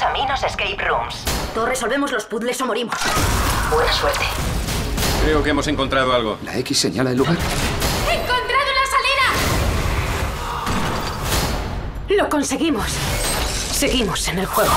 a Minos Escape Rooms. Todos resolvemos los puzzles o morimos. Buena suerte. Creo que hemos encontrado algo. La X señala el lugar. ¡He encontrado la salida! Lo conseguimos. Seguimos en el juego.